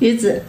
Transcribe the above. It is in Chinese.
鱼子，